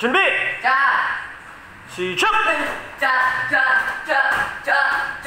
준비! 자, 시작! 네. 자, 자, 자, 자,